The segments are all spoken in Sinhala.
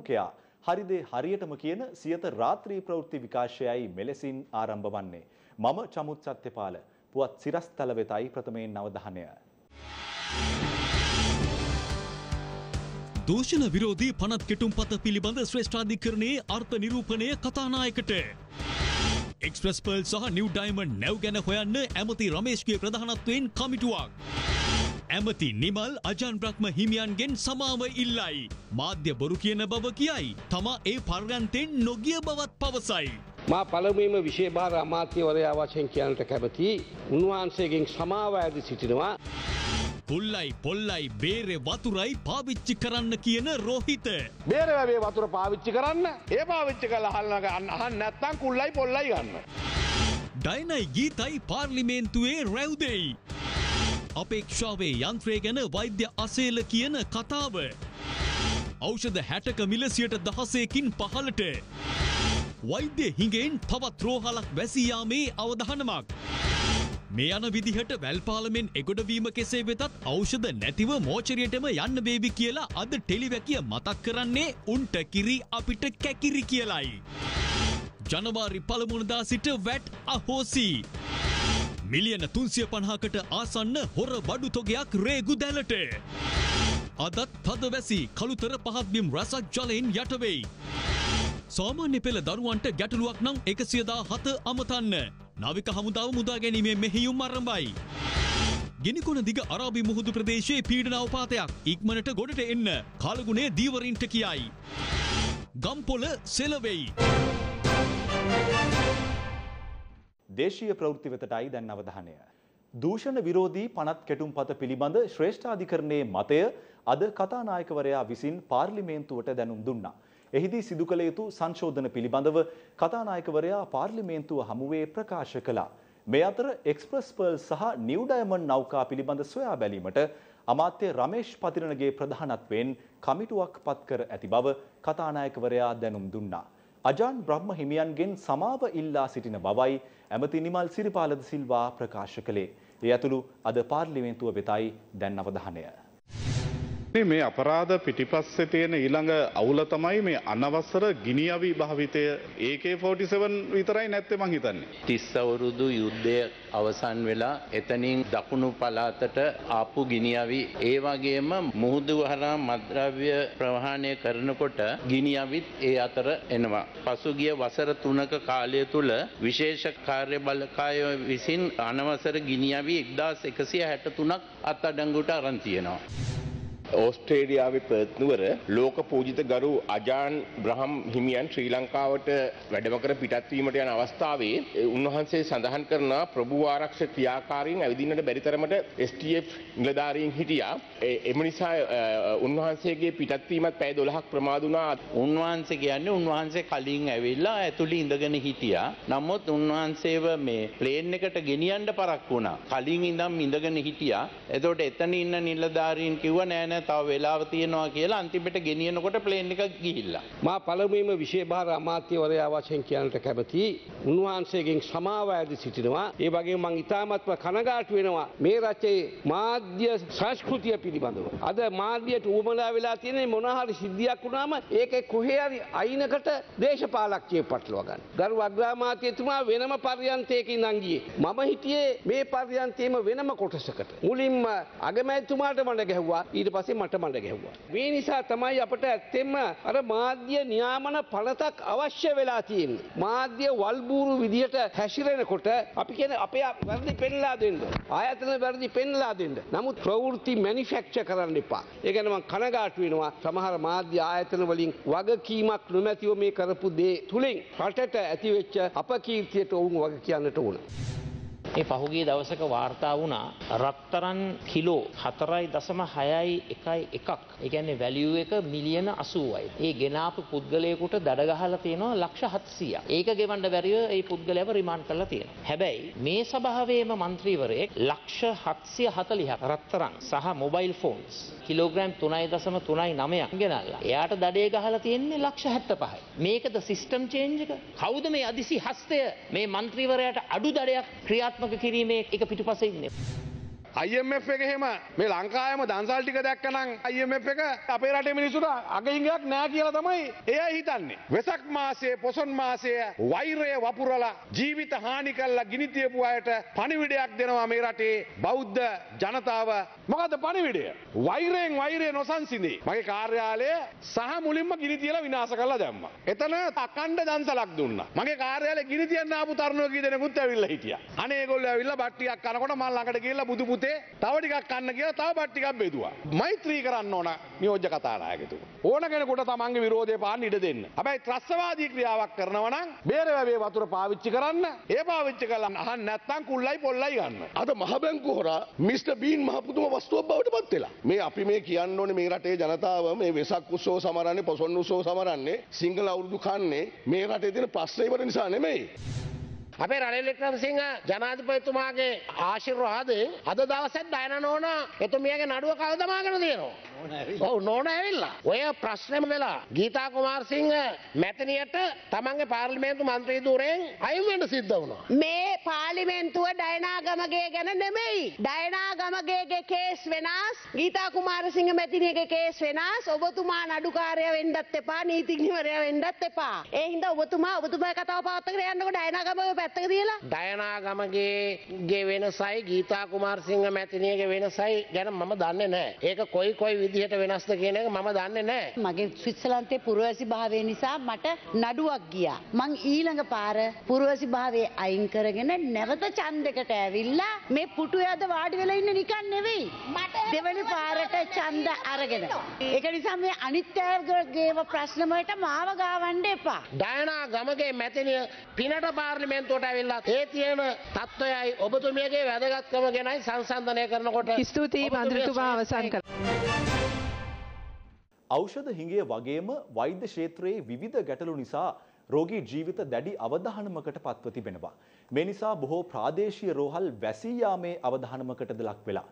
ප්‍රමුඛයා හරිදේ හරියටම කියන සියත රාත්‍රී ප්‍රවෘත්ති විකාශයයි මෙලෙසින් ආරම්භ වන්නේ. මම චමුත් සත්‍යපාල පුවත් සිරස්තල වෙතයි ප්‍රථමයෙන් නවධානය දූෂණ විරෝධී පනත් කෙටුම් පත පිළිබඳ ශ්‍රේෂ්ඨාධිකරණයේ අර්ථ නිරූපණය කතානායකට. එක්ස්ප්‍රස් පර්ල් සහ නිව් ඩයිමන්ඩ් නැව් ගැන හොයන්න ඇමති රමේෂ්ගේ ප්‍රධානත්වයෙන් කමිටුවක්. ඇමති නිමල් අජන් බ්‍රහ්ම හිමියන්ගෙන් සමාව ඉල්ලයි. මාධ්‍ය බොරු කියන බව කියයි. තමා ඒ පර්ගන්තෙන් නොගිය බවත් පවසයි. මා පළමුවීම විශේභාර අමාත්‍යවරයා වශයෙන් කියන්නට කැබති උන්වහන්සේගෙන් සමාව ඇද සිටිනවා. පුල්ලයි පොල්ලයි බේරෙ වතුරයි පාවිච්චි කරන්න කියන රෝහිත. බේරවැේ වතුර පාවිච්චි කරන්න ඒ පාවිච්චි කල හල්ලක අන්නහන් නැත්තං කුල්ලයි පොල්ලයි ගන්න. ඩයිනයි ගීතයි පාර්ලිමේන්තුවේ රැව්දෙයි. අපේක්ෂාවේ යන්ත්‍රය ගැන වෛද්‍ය අසේල කියන කතාව. ඖෂධ හැටක මිලසියට දහසයකින් පහලට. වෛද්‍ය හිඟෙන් තවත් රෝහලක් වැසියාමේ අවධහනමක්. මේ යන විදිහට වැල්පාලමෙන් එගොඩවීම කෙසේ වෙතත් ඖෂධ නැතිව මෝචරයටම යන්න බේබි කියලා අද ටෙලිවැකිය මතක් කරන්නේ උන්ට කිරි අපිට කැකිරි කියලයි. ජනවාරි පළමුණදා සිට වැට් අහෝසී. මිලියන තුන්සිය පණහාකට ආසන්න හොර බඩු තොගයක් රේගු දැලට. අදත් තද වැසි කළුතර පහත්බිම් රසක් ජලයෙන් යටවෙයි. සාමාන්‍ය පෙළ දරුවන්ට ගැටලුවක් නම් එකසියදා හත අමතන්න. නවික හමුදාව මුදා ගැනීමේ මෙහියුම් අරඹයි. ගෙනිකොන දිග අරාබි මුහුදු ප්‍රදේශයේ පීඩන අවපාතයක් ඉක්මනට ගොඩට එන්න කාලගුණේ දීවරින්ට කියයි. ගම්පොල සෙලවෙයි. දේශීය ප්‍රවෘත්ති වෙතටයි දැන් අවධානය. දූෂණ විරෝධී පනත් කෙටුම්පත පිළිබඳ ශ්‍රේෂ්ඨාධිකරණයේ මතය අද කතානායකවරයා විසින් පාර්ලිමේන්තුවට දැනුම් දුන්නා. එහිදී සිදු කළ යුතු සංශෝධන පිළිබඳව කතානායකවරයා පාර්ලිමේන්තුව හමුවේ ප්‍රකාශ කළා. මේ අතර එක්ස්ප්‍රස් පර්ල් සහ නිව් ඩයමන්ඩ් නෞකා පිළිබඳ සොයා බැලීමට අමාත්‍ය රමේෂ් පතිරණගේ ප්‍රධානත්වයෙන් කමිටුවක් පත් කර ඇති බව කතානායකවරයා දැනුම් දුන්නා. අජාන් බ්‍රහ්ම හිමියන්ගෙන් සමාව ඉල්ලා සිටින බවයි ඇමති නිමල් සිරිපාලද සිල්වා ප්‍රකාශ කළේ. ඒ ඇතුළු අද පාර්ලිමේන්තුව වෙතයි දැන් අවධානය. මේ අපරාධ පිටිපස්සේ තියෙන ඊළඟ අවුල තමයි මේ අනවසර ගිනිඅවි භාවිතය ඒකේ 47 විතරයි නැත්තේ මං හිතන්නේ. තිස් අවුරුදු යුද්ධය අවසන් වෙලා එතනින් දකුණු පළාතට ආපු ගිනිඅවි ඒ වගේම මුහුදු හරහා මද්‍රව්‍ය ප්‍රවාහනය කරනකොට ගිනිඅවිත් ඒ අතර එනවා. පසුගිය වසර 3ක කාලය තුල විශේෂ කාර්ය බලකාය විසින් අනවසර ගිනිඅවි 1163ක් අත්අඩංගුවට අරන් තියෙනවා. ඕස්ට්‍රේලියාවේ පර්ත්නුවර ලෝක පූජිත ගරු අජාන් බ්‍රහම් හිමියන් ශ්‍රී ලංකාවට වැඩමකර පිටත්වීමට යන අවස්ථාවේ උන්වහන්සේ සඳහන් කරන ප්‍රභූ ආරක්ෂ ක්‍රියාකාරීන් ඇවිදින්නට බැරිතරමට STF නිලධාරීන් හිටියා. එම නිසා උන්වහන්සේගේ පිටත්වීමත් පැය 12ක් ප්‍රමාද වුණා. උන්වහන්සේ කියන්නේ උන්වහන්සේ කලින් ඇවිල්ලා ඇතුළේ ඉඳගෙන හිටියා. නමුත් උන්වහන්සේව මේ ප්ලේන් එකට ගෙනියන්න පරක් වුණා. කලින් ඉඳන් ඉඳගෙන හිටියා. එතකොට එතන ඉන්න නිලධාරීන් කිව්වා නෑ නෑ තව වෙලාව තියෙනවා කියලා අන්තිමට ගෙනියනකොට ප්ලේන් එක ගිහිල්ලා. මා පළමුවීම විශේභාර අමාත්‍යවරයා වශයෙන් කියන්නට කැබති උන්වහන්සේගෙන් සමාව ඇද සිටිනවා. ඒ වගේ මං ඉතාමත්ම කනගාටු වෙනවා මේ රටේ මාධ්‍ය සංස්කෘතිය පිළිබඳව. අද මාධ්‍යයට උවමනා වෙලා තියෙන මොනහරි සිද්ධියක් වුණාම ඒක කොහේ හරි අයිනකට දේශපාලකයෙක් පටලවා ගන්න. ගරු අග්‍රාමාත්‍යතුමා වෙනම පර්යන්තයකින් ඉඳන් ගියේ. මම හිටියේ මේ පර්යන්තයේම වෙනම කොටසකට. මුලින්ම අගමැතිතුමාට මඩ ගැහුවා ඊට පස්සේ මට මඩ ගැහුවා. මේ නිසා තමයි අපට ඇත්තෙන්ම අර මාධ්‍ය නියාමන පනතක් අවශ්‍ය වෙලා තියෙන්නේ. මාධ්‍ය වල්බූරු විදියට හැසිරෙනකොට අපි කියන අපේ වැරදි පෙන්ලා දෙන්න. ආයතන වැරදි පෙන්ලා දෙන්න. නමුත් ප්‍රවෘත්ති මැනිෆැක්චර් කරන්න එපා. ඒ ගැන මම කනගාටු වෙනවා. සමහර මාධ්‍ය ආයතන වලින් වගකීමක් නොමැතිව මේ කරපු දේ තුලින් රටට ඇතිවෙච්ච අපකීර්තියට ඔවුන් වග කියන්නට ඕන. ඒ පහුගේ දවසක වාර්තා වුණා රත්තරන් කිලෝ හතරයි දසම හයයි එකයි එකක් එකන්නේ වැලියුව එක මිලියන අසුවයි. ඒ ගෙනාපු පුද්ගලයකුට දඩගහල තියෙනවා ලක්ෂ හත්සිය. ඒක ගෙවන්ඩ බැරිව ඒ පුද්ගලයව රිමාන්් කල තියෙන. හැබැයි මේ සභාවේම මන්ත්‍රීවරයෙක් ලක්ෂ හත්සිය හතලිහක් රත්තරන් සහ මොබයිල් ෆෝන්ස්. කිලෝග්‍රම් තුනයි දසම තුනයි නමයක් ගෙනල්ලා. එයාට දඩේ ගහල තියෙන්නේ ලක්ෂ හැත්ත පහයි. මේකද සිිස්ටම් චේන්ජක කෞද මේ අදිසි හස්තය මේ මන්ත්‍රීවරයට අඩු දඩයක් ක්‍රියාත්මක කිරීමේ එක පිටුපස ඉන්නේ. IMF එක එහෙම මේ ලංකායම දන්සල් ටික දැක්කනම් IMF එක අපේ රටේ මිනිස්සුන්ට අගහිඟයක් නෑ කියලා තමයි එයා හිතන්නේ. වෙසක් මාසයේ පොසොන් මාසයේ වෛරය වපුරලා ජීවිත හානි කරලා ගිනි තියපු අයට පණිවිඩයක් දෙනවා මේ රටේ බෞද්ධ ජනතාව. මොකද පණිවිඩය? වෛරයෙන් වෛරය නොසන්සිඳේ. මගේ කාර්යාලය සහ මුලින්ම ගිනි තියලා විනාශ කරලා දැම්මා. එතන අකණ්ඩ දන්සලක් දුන්නා. මගේ කාර්යාලේ ගිනි තියන්න ආපු තරුණයෝ කී දෙනෙකුත් ඇවිල්ලා හිටියා. අනේ ඒගොල්ලෝ ඇවිල්ලා බට්ටියක් කනකොට මම ළඟට ගිහිල්ලා බුදු පුතේ තව ටිකක් කන්න කියලා තව බත් ටිකක් බෙදුවා. මෛත්‍රී කරන්න ඕන නියෝජ්‍ය කතානායකතුමා. ඕන කෙනෙකුට තමන්ගේ විරෝධය පාන්න ඉඩ දෙන්න. හැබැයි ත්‍රස්තවාදී ක්‍රියාවක් කරනවා නම් බේරවැවේ වතුර පාවිච්චි කරන්න. ඒ පාවිච්චි කරලා අහන්න නැත්නම් කුල්ලයි පොල්ලයි ගන්න. අද මහබැංකු හොරා මිස්ටර් බීන් මහපුතුම වස්තුවක් බවට පත් වෙලා. මේ අපි මේ කියන්න ඕනේ මේ රටේ ජනතාව මේ වෙසක් උත්සව සමරන්නේ පොසොන් උත්සව සමරන්නේ සිංහල අවුරුදු කන්නේ මේ රටේ තියෙන ප්‍රශ්න ඉවර නිසා නෙමෙයි. අපේ රනිල් වික්‍රමසිංහ ජනාධිපතිතුමාගේ ආශිර්වාදයෙන් අද දවසෙත් ඩයන නෝන එතුමියගේ නඩුව කවදමාගෙන තියෙනවා. ඔව් නෝන ඇවිල්ලා. ඔය ප්‍රශ්නෙම වෙලා ගීතා කුමාරසිංහ මැතිනියට තමන්ගේ පාර්ලිමේන්තු මන්ත්‍රී ධූරයෙන් අයින් වෙන්න සිද්ධ වුණා. මේ පාර්ලිමේන්තුව ඩයනාගමගේ ගැන නෙමෙයි. ඩයනාගමගේගේ කේස් වෙනස් ගීතා කුමාරසිංහ මැතිනියගේ කේස් වෙනස් ඔබතුමා නඩුකාරය වෙන්නත් එපා නීතිඥවරය වෙන්නත් එපා. ඒ හින්දා ඔබතුමා ඔබතුමා කතාව පවත්වාගෙන යන්නකො ඩයනාගමගේ පැත්තක තියලා. ඩයනාගමගේ වෙනසයි ගීතා කුමාරසිංහ මැතිනියගේ වෙනසයි ගැන මම දන්නේ නැහැ. ඒක කොයි කොයි විදිහට වෙනස්ද කියන එක මම දන්නේ නැහැ. මගේ ස්විට්සලන්තේ පුරවැසි භාවය නිසා මට නඩුවක් ගියා. මං ඊළඟ පාර පුරවැසි භාවයේ අයින් කරගෙන නැවත ඡන්දයකට ඇවිල්ලා මේ පුටුවේ අද වාඩි වෙලා ඉන්න නිකන් නෙවෙයි. මට දෙවනි පාරට ඡන්ද අරගෙන. ඒක නිසා මේ අනිත් අයගේව ප්‍රශ්න වලට මාව ගාවන්න එපා. ඩයනා ගමගේ මැතිනිය පිනට පාර්ලිමේන්තුවට ඇවිල්ලා ඒ තියෙන තත්ත්වයයි ඔබතුමියගේ වැදගත්කම ගැනයි සංසන්ධනය කරනකොට ස්තුතියි මන්ත්‍රතුමා අවසන් කළ. ඖෂධ හිඟය වගේම වෛද්‍ය ක්ෂේත්‍රයේ විවිධ ගැටලු නිසා රෝගී ජීවිත දැඩි අවධානමකට පත්ව තිබෙනවා. මේ නිසා බොහෝ ප්‍රාදේශීය රෝහල් වැසී යාමේ අවධානමකටද ලක් වෙලා.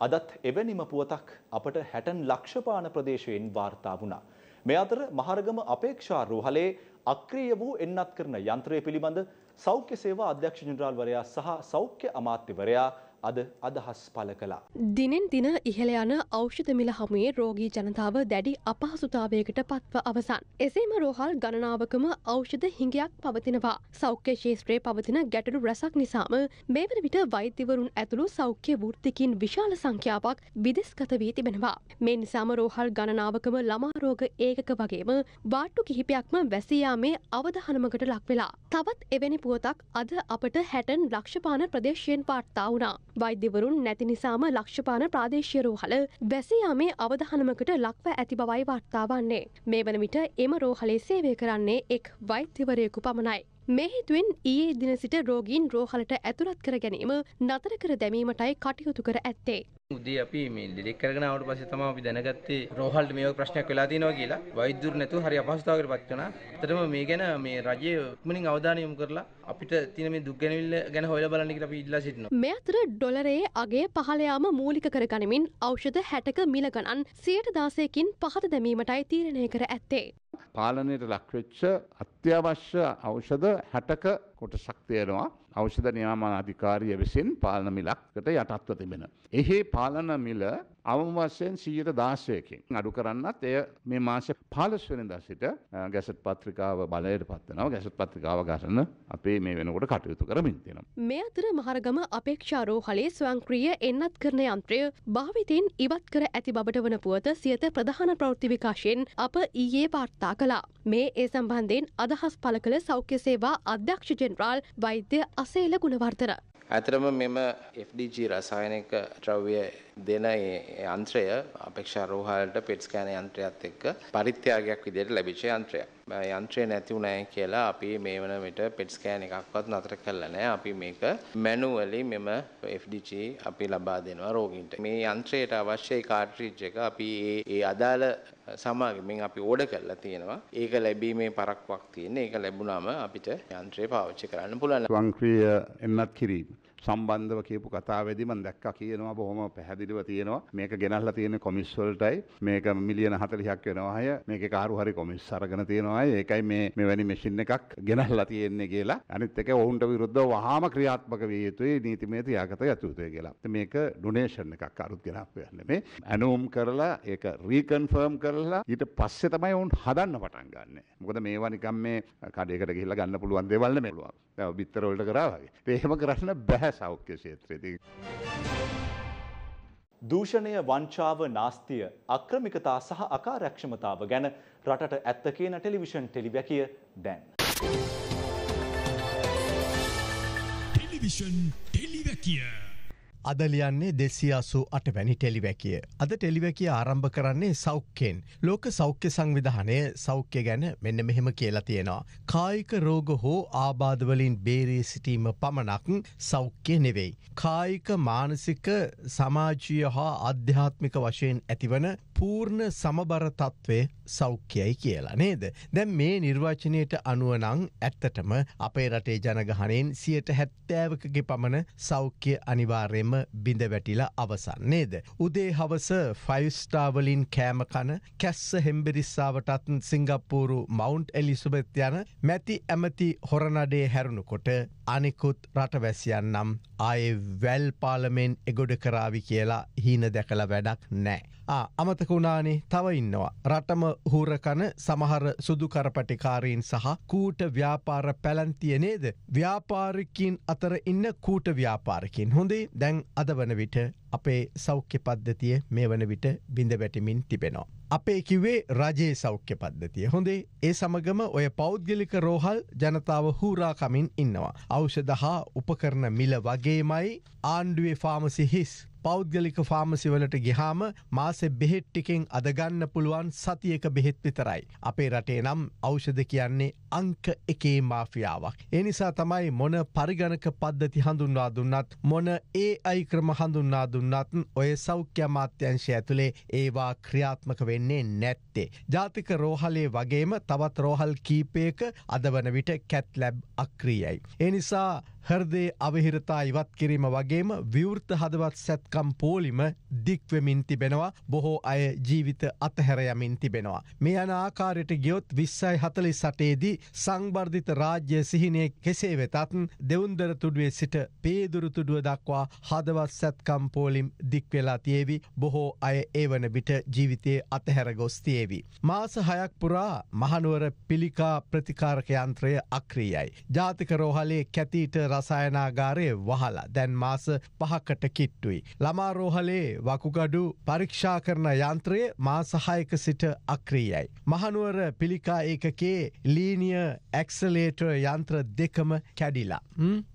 අදත් එවැනිම පුවතක් අපට හැටන් ලක්ෂපාන ප්‍රදේශයෙන් වාර්තා වුණා. මේ අතර මහරගම අපේක්ෂා රෝහලේ අක්‍රිය වූ එන්නත් කරන යන්ත්‍රය පිළිබඳ සෞඛ්‍ය සේවා අධ්‍යක්ෂ ජනරාල්වරයා සහ සෞඛ්‍ය අමාත්‍යවරයා අද අදහස් පළ කළා. දිනෙන් දින ඉහළ යන ඖෂධ මිල හමුවේ රෝගී ජනතාව දැඩි අපහසුතාවයකට පත්ව අවසන්. එසේම රෝහල් ගණනාවකම ඖෂධ හිඟයක් පවතිනවා. සෞඛ්‍ය ශේත්‍රයේ පවතින ගැටලු රැසක් නිසාම මේ වන විට වෛද්‍යවරුන් ඇතුළු සෞඛ්‍ය වෘත්තිකින් විශාල සංඛ්‍යාවක් විදෙස්ගත වී තිබෙනවා. මේ නිසාම රෝහල් ගණනාවකම ළමාරෝග ඒකක වගේම වාට්ටු කිහිපයක්ම වැසියාමේ අවධහනමකට ලක් වෙලා. තවත් එවැනි පුවතක් අද අපට හැටන් ලක්ෂපාන ප්‍රදේශයෙන් පාර්තා වුණා. වෛද්‍යවරුන් නැති නිසාම ලක්ෂපාන ප්‍රාදේශය රෝහල වැසියාමේ අවධහනමකට ලක්ව ඇති බවයි වාර්තාවන්නේ. මේ වන විට එම රෝහලේ සේවය කරන්නේ එක් වෛද්‍යවරයෙකු පමණයි. මේ හේතුවෙන් ඊයේ දින සිට රෝගීන් රෝහලට ඇතුළත් කර ගැනීම නතර කර දැමීමටයි කටයුතු කර ඇත්තේ. උදේ අපි මේ ඩිලෙක් කරගෙන ආවට පස්සේ තමයි අපි දැනගත්තේ රෝහල්ට මේ වගේ ප්‍රශ්නයක් වෙලා තියෙනවා කියලා. වෛද්‍යවරු නැතුව හරි අපහසුතාවයකට පත් වුණා. ඇත්තටම මේ ගැන මේ රජය ඉක්මනින් අවධානය යොමු කරලා අපිට තියෙන මේ දුක් ගැනවිල්ල ගැන හොයලා බලන්න කියලා අපි ඉල්ලා සිටිනවා. මේ අතර ඩොලරයේ අගය පහළ යාම මූලික කර ගනිමින් ఔෂධ 60ක මිල ගණන් 16කින් පහත දැමීමටයි තීරණය කර ඇත්තේ. පාලනයට ලක්වෙච්ච අත්‍යවශ්‍ය ඖෂධ 60ක කොටසක් තියෙනවා. ඖෂධ නියාමන අධිකාරිය විසින් පාලන මිලක්කට යටත්ව තිබෙන. එහි පාලන මිල අවම වශයෙන් 116කින් අඩු කරන්නත් එය මේ මාස 15 වෙනිදා සිට ගැසට් පත්‍රිකාව බලයට පත් වෙනවා. ගැසට් පත්‍රිකාව ගන්න අපි මේ වෙනකොට කටයුතු කරමින් තියෙනවා. මේ අතර මහරගම අපේක්ෂා රෝහලේ ස්වයංක්‍රීය එන්නත් කරන යන්ත්‍රය භාවිතයෙන් ඉවත් කර ඇති බවට වන පුවත සියත ප්‍රධාන ප්‍රවෘත්ති විකාශයෙන් අප ඊයේ වාර්තා කළා. මේ ඒ සම්බන්ධයෙන් අදහස් පළ කළ සෞඛ්‍ය සේවා අධ්‍යක්ෂ ජෙනරාල් වෛද්‍ය අසේල ගුණවර්ධන. ඇතරම මෙම FDG රසායනික ද්‍රව්‍ය දෙන යන්ත්‍රය අපේක්ෂා රෝහලට පෙට් ස්කෑන යන්ත්‍රයත් එක්ක පරිත්‍යාගයක් විදිහට ලැබිච්ච යන්ත්‍රයක්. යන්ත්‍රය නැති වුණෑ කියලා අපි මේ වන විට පෙට් ස්කෑන් එකක්වත් නතර කරලා නැහැ. අපි මේක මැනුවලි මෙම FDG අපි ලබා දෙනවා රෝගීන්ට. මේ යන්ත්‍රයට අවශ්‍ය කාර්ට්‍රිජ් එක අපි ඒ ඒ අදාළ සමාගමෙන් අපි ඕඩර් කරලා තියෙනවා. ඒක ලැබීමේ පරක්කුවක් තියෙන. ඒක ලැබුණාම අපිට යන්ත්‍රය පාවිච්චි කරන්න පුළුවන්. ස්වංක්‍රීය එන්නත් කිරීම. සම්බන්ධව කියපු කතාවේදී මම දැක්කා කියනවා බොහොම පැහැදිලිව තියෙනවා මේක ගෙනල්ලා තියෙන කොමිස් වලටයි මේක මිලියන 40ක් වෙනවා අය මේකේ කාරු හරි කොමිස් අරගෙන තියෙනවා අය ඒකයි මේ මෙවැනි මැෂින් එකක් ගෙනල්ලා තියෙන්නේ කියලා අනිත් එක ඔවුන්ට විරුද්ධව වහාම ක්‍රියාත්මක විය යුතුයි නීතිමය තියාගත යුතුයි කියලා. මේක ඩොනේෂන් එකක් අරුත් ගෙනක් වෙන්නේ මේ ඇනෝම් කරලා ඒක රීකන්ෆර්ම් කරලා ඊට පස්සේ තමයි ඔවුන් හදන්න පටන් ගන්න. මොකද මේවා නිකන් මේ කඩේකට ගිහිල්ලා ගන්න පුළුවන් දේවල් නෙමෙයි පුළුවන්. දැන් බිත්තර වලට කරා වගේ. එහෙම කරන්න බෑ සෞඛ්‍ය ක්ෂේත්‍රයේදී. දූෂණය වංචාව නාස්තිය අක්‍රමිකතා සහ අකාර්යක්ෂමතාව ගැන රටට ඇත්ත කියන ටෙලිවිෂන් ටෙලිවැකිය දැන්. ටෙලිවිෂන් ටෙලිවැකිය. අද ලියන්නේ දෙසිය අසු අටවැනි ටෙලිවැකිය. අද ටෙලිවැකිය ආරම්භ කරන්නේ සෞඛ්‍යයෙන්. ලෝක සෞඛ්‍ය සංවිධානය සෞඛ්‍ය ගැන මෙන්න මෙහෙම කියලා තියෙනවා. කායික රෝග හෝ ආබාධවලින් බේරී සිටීම පමණක් සෞඛ්‍ය නෙවෙයි. කායික මානසික සමාජීය හා අධ්‍යාත්මික වශයෙන් ඇතිවන පූර්ණ සමබර තත්ත්වය සෞඛ්‍යයි කියලා නේද. දැන් මේ නිර්වචනයට අනුවනං ඇත්තටම අපේ රටේ ජනගහනයෙන් සියට හැත්තෑවකගේ පමණ සෞඛ්‍ය අනිවාර්යම බිඳ වැටිලා අවසන් නේද. උදේ හවස ෆයිස්ටාවලින් කෑම කන කැස්ස හෙම්බිරිස්සාාවටත් සිංගප්පූරු මවන්් එලිසුබෙත් යන මැති ඇමති හොරනඩේ හැරුණුකොට අනිකුත් රටවැසියන් නම් ආයේ වැල් පාලමෙන් එගොඩ කරාවි කියලා හීන දැකළ වැඩක් නෑ. අමතක වුණානේ තව ඉන්නවා. රටම හූරකන සමහර සුදුකරපටිකාරීන් සහ කූට ව්‍යාපාර පැලන්තිය නේද. ව්‍යාපාරිකින් අතර ඉන්න කූට ව්‍යාපාරකින් හොඳේ දැන් අද වන විට අපේ සෞඛ්‍ය පද්ධතිය මේ වන විට බිඳ වැටිමින් තිබෙනවා. අපේ කිවේ රජයේ සෞඛ්‍ය පද්ධතිය හොඳේ ඒ සමගම ඔය පෞද්ගලික රෝහල් ජනතාව හූරාකමින් ඉන්නවා. ඖෂධ හා උපකරන මිල වගේමයි ආණ්ඩුවේ ෆාමසි හිස් පෞද්ගලික ෆාමසිවලට ගිහාම මාසෙ බෙහෙට්ටිකෙන් අදගන්න පුළුවන් සතියක බෙහෙත් විතරයි. අපේ රටේ නම් ඖෂධ කියන්නේ අංක එකේ මාෆියාවක්. එනිසා තමයි මොන පරිගණක පද්ධති හඳුන්වා දුන්නත් මොන ඒ අයි ක්‍රම හඳුන්නා දුන්නත් ඔය සෞඛ්‍ය අමාත්‍යංශය ඇතුළේ ඒවා ක්‍රියාත්මක වෙන්නේ නැත්තේ. ජාතික රෝහලේ වගේම තවත් රෝහල් කීපයක අද වන විට කැත් ලැබ් අක්‍රියයි. එනිසා හර්දේ අවහිරතා ඉවත් කිරීම වගේම විවෘත හදවත් සැත්කම් පෝලිම දික්වෙමින් තිබෙනවා බොහෝ අය ජීවිත අතහැරයමින් තිබෙනවා. මේ යන ආකාරයට ගියොත් විස්සයි හතලි සටේදී සංබර්ධිත රාජ්‍ය සිහිනය කෙසේ වෙතත් දෙවුන්දර තුඩුවේ සිට පේදුරු තුඩුව දක්වා හදවත් සැත්කම් පෝලිම් දික්වෙලා තියේවි බොහෝ අය ඒ වන බිට ජීවිතය අතහැර ගොස් තියේවි. මාස හයක් පුරා මහනුවර පිළිකා ප්‍රතිකාරක යන්ත්‍රය අක්‍රියයි. ජාතික රෝහලේ කැතීට රසායනාගාරය වහලා දැන් මාස පහකට කිට්ටුයි. ළමාරෝහලේ වකුගඩු පරීක්ෂා කරන යන්ත්‍රය මාසහයක සිට අක්‍රීයයි. මහනුවර පිළිකා ඒකකේ ලීනිය ඇක්සලේටර් යන්ත්‍ර දෙකම කැඩිලා.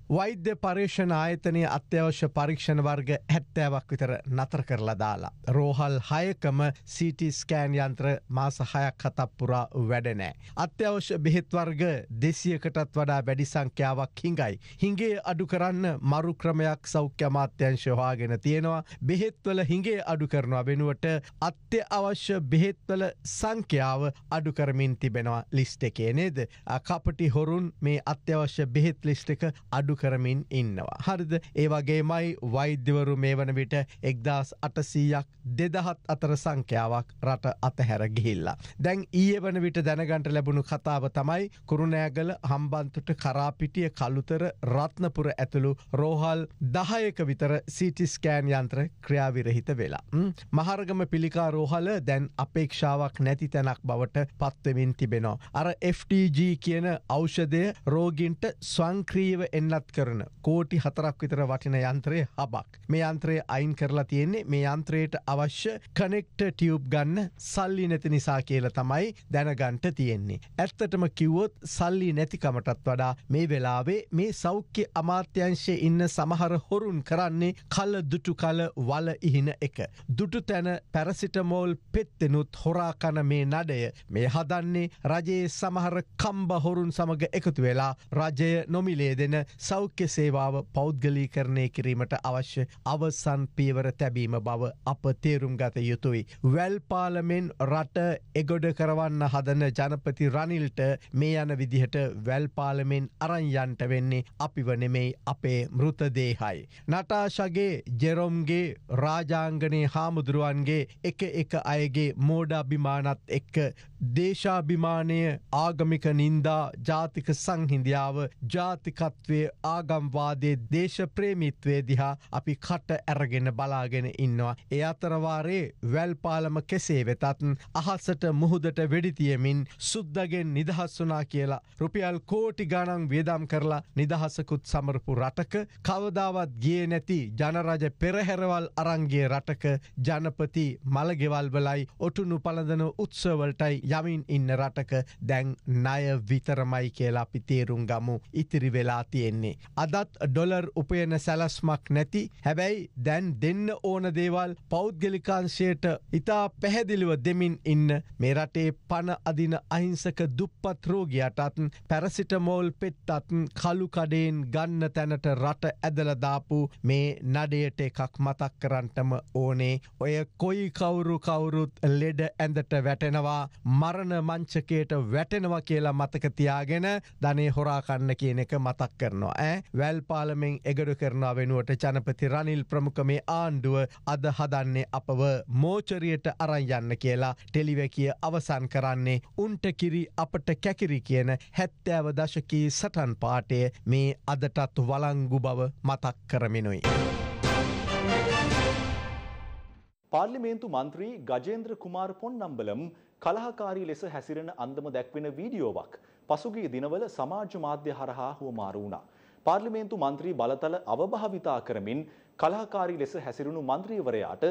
වෛද්‍ය පර්ේෂණ ආයතනය අත්‍යවශ්‍ය පරීක්ෂණ වර්ග හැත්තෑවක් විතර නතර කරලා දාලා. රෝහල් හයකම සිට ස්කෑන් යන්ත්‍ර මාස හයක් කතප්පුරා වැඩනෑ. අත්‍යවශ්‍ය බෙහෙත්වර්ග දෙසියකටත් වඩා වැඩි සංඛ්‍යාවක් හිඟයි. හිගේ අඩු කරන්න මරු ක්‍රමයක් සෞඛ්‍ය අමාත්‍යංශයවාගෙන තියෙනවා. බෙහෙත්වල හිගේ අඩු කරනවා වෙනුවට අත්‍ය අවශ්‍ය බෙහෙත්වල සංඛ්‍යාව අඩු කරමින් තිබෙනවා ලිස්ට එකේ නේද. කපටි හොරුන් මේ අත්‍යවශ්‍ය බෙහෙත් ලිස්ට එක අඩු කරමින් ඉන්නවා. හරිද ඒවගේමයි වෛද්‍යවරු මේ වන විට එක්දස් අටසීයක් දෙදහත් අතර සංඛ්‍යාවක් රට අතහැර ගිහිල්ලා. දැන් ඊය වන විට දැනගන්ට ලැබුණු කතාව තමයි කුරුණෑගල හම්බන්තුට කරාපිටිය කළුතර රත්නපුර ඇතුළු රෝහල් දහයක විතර සිටිස්කෑන් යන්ත්‍ර ක්‍රියාවිරහිත වෙලා. මහරගම පිළිකා රෝහල දැන් අපේක්ෂාවක් නැති තැනක් බවට පත්වමින් තිබෙනවා. අර FTG කියන ඖෂධය රෝගින්ට ස්වංක්‍රීව එන්නත් ඉවත් කරන කෝටි හතරක් විතර වටින යන්ත්‍රය හබක්. මේ යන්ත්‍රය අයින් කරලා තියෙන්නේ මේ යන්ත්‍රයට අවශ්‍ය කනෙක්ට ටියව් ගන්න සල්ලි නැති නිසා කියල තමයි දැනගන්ට තියෙන්නේ. ඇත්තටම කිව්වොත් සල්ලි නැතිකමටත් වඩා මේ වෙලාවේ මේ සෞඛ්‍ය අමාත්‍යංශය ඉන්න සමහර හොරුන් කරන්නේ කල්ල දුටු කල වල ඉහින එක. දුටු තැන පැරසිටමෝල් පෙත්තෙනුත් හොරාකන මේ නඩය මේ හදන්නේ රජයේ සමහර කම්බ හොරුන් සමඟ එකතු වෙලා රජය නොමිලේ දෙන සෞඛ්‍ය සේවාව පෞද්ගලීකරණය කිරීමට අවශ්‍ය අවසන් පියවර තැබීම බව අප තේරුම් ගත යුතුයි. වැල් පාලමෙන් රට එගොඩ කරවන්න හදන ජනපති රනිල්ට මේ යන විදිහට වැල් පාලමෙන් අරංයන්ට වෙන්නේ අපිව නෙමෙයි අපේ මෘතදේහයි. නටාශගේ ජෙරොම්ගේ රාජාංගනය හාමුදුරුවන්ගේ එක එක අයගේ මෝඩාභිමානත් එක්ක දේශාභිමානය ආගමික නින්දා ජාතික සංහින්දියාව ජාතිකත්වය ආගම්වාදේ දේශප්‍රේමිත්වය දිහා අපි කට ඇරගෙන බලාගෙන ඉන්නවා. ඒ අතරවාරේ වැල්පාලම කෙසේ වෙතත් අහස්සට මුහුදට වෙඩිතියමින් සුද්දගෙන් නිදහස් වනා කියලා රුපියල් කෝටි ගණන් වියදම් කරලා නිදහසකුත් සමරපු රටක කවදාවත් ගිය නැති ජනරජ පෙරහැරවල් අරංගේ රටක ජනපති මළගෙවල් වලයි ඔටුනු පලඳන උත්සවලටයි යමින් ඉන්න රටක දැන් ණය විතරමයි කියලා අපි තේරුම් ගමු. ඉතිරි වෙලා තියෙන්නේ. අදත් ඩොලර් උපයන සැලස්මක් නැති. හැබැයි දැන් දෙන්න ඕන දේවල් පෞද්ගලිකාංශයට ඉතා පැහැදිලිව දෙමින් ඉන්න. මේ රටේ පණ අදින අහිංසක දුප්පත් රෝගයටත් පැරසිටමෝල් පෙත්තත් කළු කඩයෙන් ගන්න තැනට රට ඇදලදාපු මේ නඩයට එකක් මතක් කරන්ටම ඕනේ. ඔය කොයි කවුරු කවුරුත් ලෙඩ ඇඳට වැටෙනවා. මරණ මංචකයට වැටෙනවා කියලා මතකතියාගෙන ධනේ හොරාකන්න කියන එක මතක් කරනවා ඇ වැල් පාලමෙන් එගඩු කරනවා වෙනුවට ජනපති රනිල් ප්‍රමුඛ මේ ආණ්ඩුව අද හදන්නේ අපව මෝචරියට අරන් යන්න කියලා ටෙලිවැකිය අවසන් කරන්නේ උන්ට කිරි අපට කැකිරි කියන හැත්තෑව දශකී සටන් පාටය මේ අදටත් වලංගු බව මතක් කරමිනුයි. පාර්ලිමේන්තු මන්ත්‍රී ගජේන්ද්‍ර කුමාර පොන්නම්බලම් කලහකාරී ලෙස හැසිරෙන අන්දම දැක්වෙන වීඩියෝවක් පසුගිය දිනවල සමාජ මාධ්‍ය හරහා හුවමාරු වුණා. පාර්ලිමේන්තු මන්ත්‍රී බලතල අවභාවිතා කරමින් කලහකාරී ලෙස හැසිරුණු මන්ත්‍රීවරයාට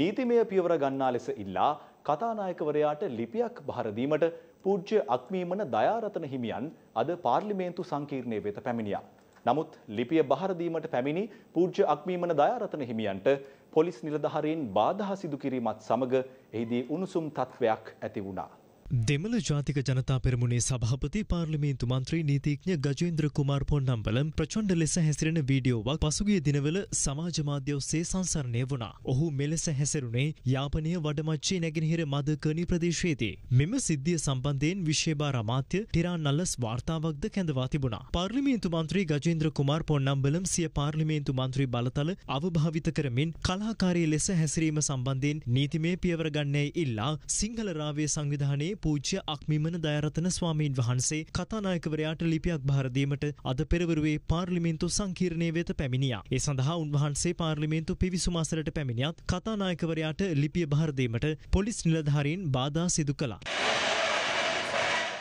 නීතිමය පියවර ගන්නා ලෙස ඉල්ලා කතානායකවරයාට ලිපියක් බහර දීමට පූජ්‍ය අක්මීමන දයාරතන හිමියන් අද පාර්ලිමේන්තු සංකීර්ණය වෙත පැමිණියා. නමුත් ලිපිය බහර දීමට පැමිණි පූජ්‍ය අක්මීමන දයාරතන හිමියන්ට පොලිස් නිලධාරීන් බාධා සිදු කිරීමත් සමග එහිදී උණුසුම් තත්ත්වයක් ඇති වුණා. දෙමළ ජාතික ජනතා පෙරමුණේ සභාපති පාර්ලිමේන්තු මන්ත්‍රී නීතිඥ ගජේන්ද්‍ර කුමාර් පොන්නම්බලම් ප්‍රචණ්ඩ ලෙස හැසිරෙන වීඩියෝවක් පසුගිය දිනවල සමාජ මාධ්‍ය ඔස්සේ සංසරණය වුණා. ඔහු මෙලෙස හැසිරුණේ යාපනය වඩමච්චේ නැගෙනහිර මදකනි ප්‍රදේශයේදී. මෙම සිද්ධිය සම්බන්ධයෙන් විශේෂභාර අමාත්‍ය ටිරාන් නල්ලස් වාර්තාවක්ද කැඳවා තිබුණා. පාර්ලිමේන්තු මන්ත්‍රී ගජේන්ද්‍ර කුමාර් පොන්නම්බලම් සිය පාර්ලිමේන්තු මන්ත්‍රී බලතල අවභාවිත කරමින් කලාකාරී ලෙස හැසිරීම සම්බන්ධයෙන් නීතිමය පියවර ගන්නේ ඉල්ලා සිංහල රාවය සංවිධානයේ පූජ්‍ය අක්මිමන දයරතන ස්වාමීන් වහන්සේ කතානායකවරයාට ලිපියක් භාරදීමට අද පෙරවරුවේ පාර්ලිමේන්තු සංකීර්ණය වෙත පැමිණියා. ඒ සඳහා උන්වහන්සේ පාර්ලිමේන්තු පිවිසුමාසලට පැමිණියත් කතානායකවරයාට ලිපිය භාරදීමට පොලිස් නිලධාරීන් බාධා සිදු කළා.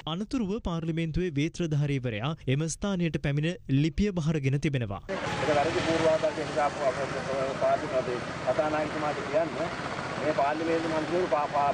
අනතුරුව පාර්ලිමේන්තුවේ වේත්‍රධාරීවරයා එම ස්ථානයට පැමිණ ලිපිය බහරගෙන තිබෙනවා. වැරදි පූර්වාදර්ශ හිසාපු පාර්ලිමේන්තුවේ කතානායකතුමාට කියන්න මේ පාර්ලිමේන්තු මන්ත්‍රීවරු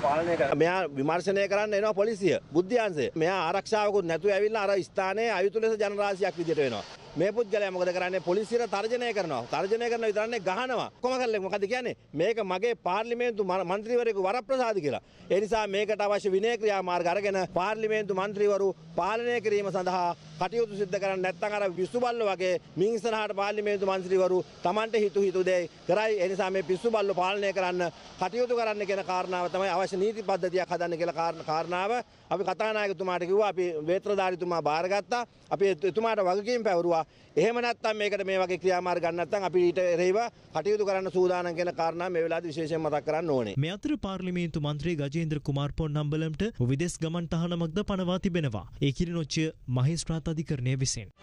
පාලනය කරන මෙයා විමර්ශනය කරන්න එනවා පොලිසිය බුද්ධ්‍යංශය මෙයා ආරක්ෂාවකුත් නැතුව ඇවිල්ලා අර ස්ථානයේ අයුතු ලෙස ජනරාශියක් විදියට වෙනවා. මේ පුද්ගලයා මොකද කරන්නේ? පොලිසියට තර්ජනය කරනවා. තර්ජනය කරන විතරන්නේ ගහනවා. කොහොම කරලා මොකද කියන්නේ? මේක මගේ පාර්ලිමේන්තු මන්ත්‍රීවරයෙකු වරප්‍රසාද කියලා. ඒ නිසා මේකට අවශ්‍ය විනය ක්‍රියාමාර්ග අරගෙන පාර්ලිමේන්තු මන්ත්‍රීවරු පාලනය කිරීම සඳහා කටයුතු සිද්ධ කරන්න නැත්නම් අර පිස්සු බල්ලෝ වගේ මිනිස්සනහට පාර්ලිමේන්තු මන්ත්‍රීවරු Tamante හිතු හිතු දෙයි කරයි. ඒ නිසා මේ පිස්සු බල්ලෝ පාලනය කරන්න කටයුතු කරන්න කියන කාරණාව තමයි අවශ්‍ය නීති පද්ධතියක් හදන්න කියලා කාරණාව. අපි කතානායකතුමාට කිව්වා අපි වේත්‍රධාරිතුමා බාරගත්තා අපි එතුමාට වගකීම් පැවරුවා. එහෙම නැත්නම් මේකට මේ වගේ ක්‍රියාමාර්ග ගන්න නැත්නම් අපි ඊට එරෙහිව කටයුතු කරන්න සූදානම් කියන කාරණා මේ වෙලාවේ විශේෂයෙන් මතක් කරන්න ඕනේ. මේ අතර පාර්ලිමේන්තු මන්ත්‍රී ගජේන්ද්‍ර කුමාර් පොන්නම්බලම්ට විදෙස් ගමන් තහනමක්ද පනවා තිබෙනවා. ඒ කිරිනොච්චිය මහේස්ත්‍රාත් අධිකරණය විසින්.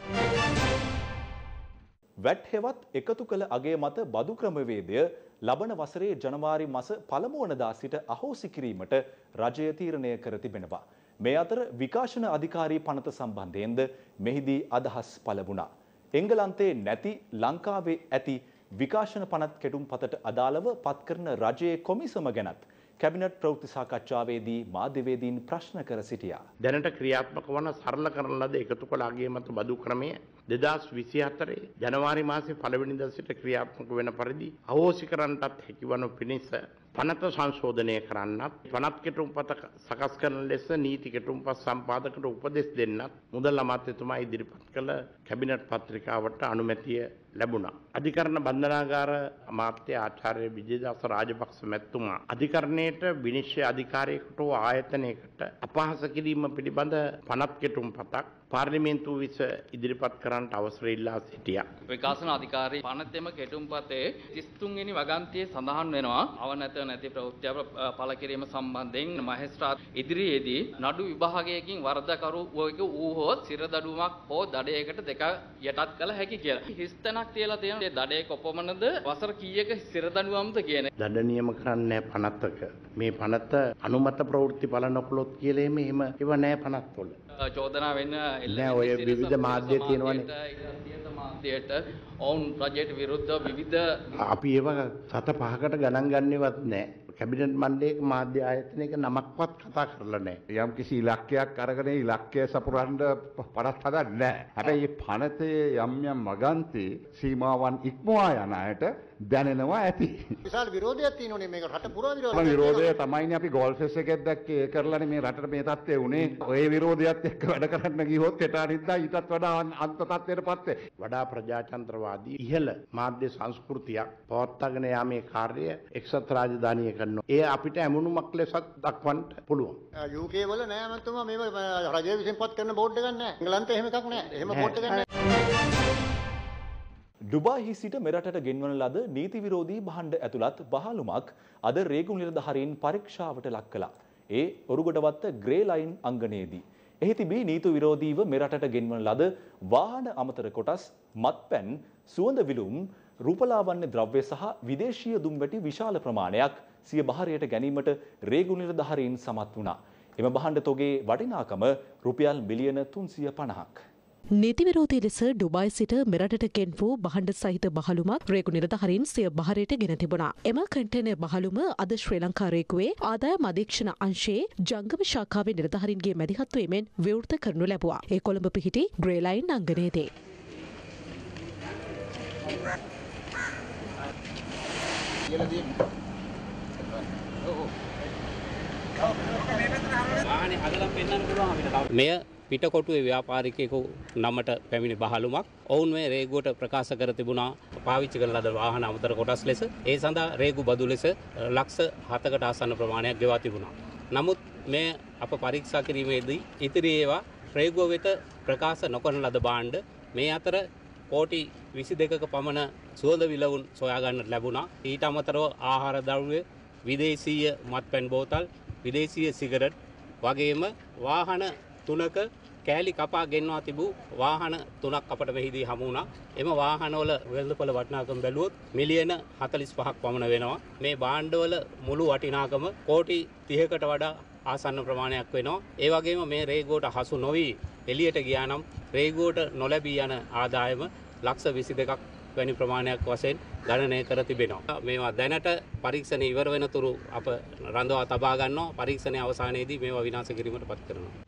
වැට් හෙවත් එකතු කළ අගේ මත බදු ක්‍රමවේදය ලබන වසරේ ජනවාරි මස පළමු වනදා සිට අහෝසි කිරීමට රජය තීරණය කර තිබෙනවා. මේ අතර විකාශන අධිකාරී පනත සම්බන්ධයෙන්ද මෙහිදී අදහස් පළ වුණා. එංගලන්තේ නැති ලංකාවේ ඇති විකාශන පනත් කෙටුම් පතට අදාළව පත් කරන රජයේ කොමිසම ගැනත් කැබිනට් ප්‍රවෘත්ති සාකච්ඡාවේදී මාධ්‍යවේදීන් ප්‍රශ්න කර සිටියා. දැනට ක්‍රියාත්මක වන සරල කරන ලද එකතු කළ අගේ මත බදු ක්‍රමය දෙදස් විසි හතරේ ජනවාරි මාසේ පළවෙනිද සිට ක්‍රියාත්මක වෙන පරිදි අවෝසි කරන්නටත් හැකිවනු පිණිස පනත සංශෝධනය කරන්නත් පනත් කෙටුම් පත සකස් කරන ලෙස නීති කෙටුම් පස් සම්පාදකට උපදෙස් දෙන්නත් මුදල් අමාත්‍යතුමා ඉදිරිපත් කළ කැබිනට් පත්‍රිකාවට අනුමැතිය ලැබුණා. අධිකරණ බන්ධනාගාර අමාත්‍ය ආචාර්ය විජේදාස රාජපක්ෂ මැතිතුමා අධිකරණයට විනිශ්චය අධිකාරියකට හෝ ආයතනයකට අපහාස කිරීම පිළිබඳ පනත් කෙටුම් පතක් පාර්ලිමේන්තුව විස ඉදිරිපත් කරන්නට අවසර ඉල්ලා සිටියා. විකාශන අධිකාරී පනතෙම කෙටුම්පතේ 33 වෙනි වගන්තියේ සඳහන් වෙනවා අවනත නැති ප්‍රවෘත්තිය පළ කිරීම සම්බන්ධයෙන් මහේස්ත්‍රාත් ඉදිරියේදී නඩු විභාගයකින් වරදකරුවෙකු වූහොත් සිරදඩුවමක් හෝ දඩයකට දෙක යටත් කළ හැකි කියලා. හිස්තැනක් තියලා තියෙන මේ දඩේ කොපමණද වසර කීයක සිරදඩුවම්ද කියන දඩ නියම කරන්නේ පනත්තක. මේ පනත අනුමත ප්‍රවෘත්ති පල නොකළොත් කියලා එහෙම ඒව නෑ පනත්වල. චෝදනා වෙන්න නෑ ඔය විවිධ මාධ්‍ය තියෙනවනේ. මාධ්‍යයට ඔවුන් රජයට විරුද්ධ විවිධ අපි ඒව සත පහකට ගණන් ගන්නවත් නෑ. කැබිනට් මණ්ඩලයක මාධ්‍ය ආයතනයක නමක්වත් කතා කරලා නැහැ. යම් කිසි ඉලක්කයක් අරගෙන ඉලක්කය සපුරන්න පනත් හදන්නේ නැහැ. හැබැයි මේ පනතේ යම් යම් මගන්ති සීමාවන් ඉක්මවා යන අයට දැනෙනවා ඇති. විශාල විරෝධයක් තියෙනෝනේ මේක රට පුරා විරෝධයක්. විරෝධය තමයිනේ අපි ගෝල්ෆෙස් එකෙත් දැක්කේ ඒ කරලානේ මේ රටට මේ තත්ත්වය උනේ. ඔය විරෝධයත් එක්ක වැඩ කරන්න ගියොත් හෙට අනිද්දා ඊටත් වඩා අන්ත තත්ත්වයටපත් වෙයි. වඩා ප්‍රජාතන්ත්‍රවාදී ඉහළ මාධ්‍ය සංස්කෘතියක් පවත්වාගෙන යාමේ කාර්යය එක්සත් රාජධානිය කරනවා. ඒ අපිට ඇමුණුමක් ලෙසත් දක්වන්න පුළුවන්. UK වල නෑ මන්තුමා මේව රජය විසින් පත් කරන බෝඩ් එකක් නෑ. එංගලන්තේ එහෙම එකක් නෑ. එහෙම බෝඩ් එකක් නෑ. ඩුබායිහි සිට මෙරටට ගෙන්වන ලද නීති විරෝධී භාණ්ඩ ඇතුළත් බහලුමක් අද රේගු නිලධහරින් පරීක්ෂාවට ලක් කළා. ඒ ඔරුගොඩවත්ත ග්‍රේ ලයින් අංගනයේදී. එහි තිබී නීතු විරෝධීව මෙරටට ගෙන්වන ලද වාහන අමතර කොටස් මත්පැන් සුවඳ විලුම් රූපලාවන්‍ය ද්‍රව්‍ය සහ විදේශීය දුම්වැටි විශාල ප්‍රමාණයක් සිය බහරයට ගැනීමට රේගු නිලධහරීන් සමත් වුණා. එම බහණ්ඩ තොගේ වටිනාකම රුපියල් මිලියන තුන්සිය පණහක්. නීතිවිරෝධී ලෙස ඩුබයි සිට මෙරටට ගෙන් වූ බහණ්ඩ සහිත බහලුමක් රේගු නිරධහරින් සිය බහරයට ගෙන තිබුණා. එම කටන බහලුම අද ශ්‍රී ලංකාරයකුවේ ආදායම් අධීක්ෂණ අංශයේ ජංගම ශාකාවේ නිරධහරින්ගේ මැදිහත්වීමෙන් විවෘත කරනු ලැබවා. ඒ කොළඹ පිහිටි ග්‍රේලයින් අංගනයේදී. මෙය පිටකොටුවේ ව්‍යාපාරිකයෙකු නමට පැමිණි බහලුමක් ඔවුන් මේ රේගුවට ප්‍රකාශ කර තිබුණා පාවිච්චි කරන ලද වාහන අමතර කොටස් ලෙස ඒ සඳහා රේගු බදු ලෙස ලක්ෂ හතකට ආසන්න ප්‍රමාණයක් ගෙවා තිබුණා. නමුත් මේ අප පරීක්ෂා කිරීමේදී ඉතිරි ඒවා රේගුව වෙත ප්‍රකාශ නොකරන ලද බාණ්ඩ මේ අතර කෝටි විසි දෙකක පමණ සුවද විලවුන් සොයාගන්නට ලැබුණා. ඊට අමතරව ආහාර දරුවය විදේශීය මත්පැන් බෝතල් විදේශීය සිගරට් වගේම වාහන තුනක කෑලි කපා ගෙන්වා තිබූ වාහන තුනක් අපට මෙහිදී හමු වුණා. එම වාහනවල වෙළඳපොළ වටිනාකම බැලුවොත් මිලියන 45ක් පමණ වෙනවා. මේ භාණ්ඩවල මුළු වටිනාකම කෝටි 30කට වඩා ආසන්න ප්‍රමාණයක් වෙනවා. ඒ වගේම මේ රේගුවට හසු නොවි එළියට ගියා නම් රේගුවට නොලැබී යන ආදායම ලක්ෂ 22ක් වැනි ප්‍රමාණයක් වශයෙන් ගණනය කර තිබෙනවා. මේවා දැනට පරීක්ෂණ ඉවර වෙනතුරු අප රඳවා තබා ගන්නවා. පරීක්ෂණයේ අවසානයේදී මේවා විනාශ කිරීමට පත් කරනවා.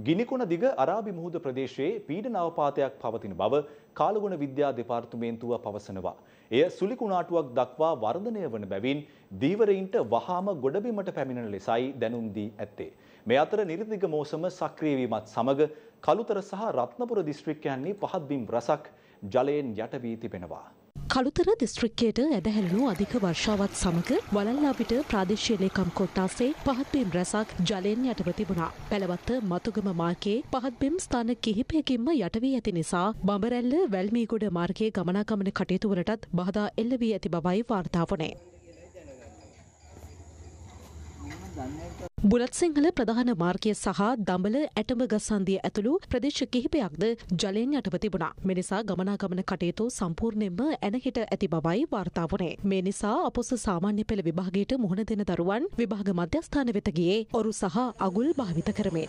ගිනිකුණ දිග අරාබි මුහුද ප්‍රදේශයේ පීඩන අවපාතයක් පවතින බව කාලගුණ විද්‍යා දෙපාර්තමේන්තුව පවසනවා. එය සුලිකුණාටුවක් දක්වා වර්ධනය වන බැවින් දීවරයින්ට වහාම ගොඩබිමට පැමිණෙන ලෙසයි දැනුම් දී ඇත්තේ. මේ අතර නිර්දිග මෝසම සක්‍රිය වීමත් සමග කළුතර සහ රත්නපුර දිස්ත්‍රික්කයන්හි පහත් බිම් රසක් ජලයෙන් යට වී තිබෙනවා. කළුතර දිස්ත්‍රික්කයට ඇදහැල්ලු අධික වර්ෂාවත් සමග වලල්ලාපිට ප්‍රාදේශීය ලේකම් කොට්ටාසේ පහත්බිම් රැසක් ජලයෙන් යටව තිබුණා. පැලවත්ත මතුගම මාර්ගයේ පහත්බිම් ස්ථාන කිහිපයකින්ම යට වී ඇති නිසා බඹරැල්ල වැල්මීගොඩ මාර්ගයේ ගමනාගමන කටයුතු වලටත් බාධා එල්ල වී ඇති බවයි වාර්තා වුණේ. බුලත් සිංහල ප්‍රධාන මාර්ගය සහ දඹල ඇටඹ ගස්සන්දිය ඇතුළු ප්‍රදේශ කිහිපයක්ද ජලයෙන් යටව තිබුණා. මෙනිසා ගමනාගමන කටයුතු සම්පූර්ණයෙන්ම ඇනහිට ඇති බවයි වාර්තා වුණේ. මේ නිසා අපොස සාමාන්‍ය පෙළ විභාගයට මුහුණ දෙන දරුවන් විභාග මධ්‍යස්ථාන වෙත ගියේ ඔරු සහ අගුල් භාවිත කරමින්.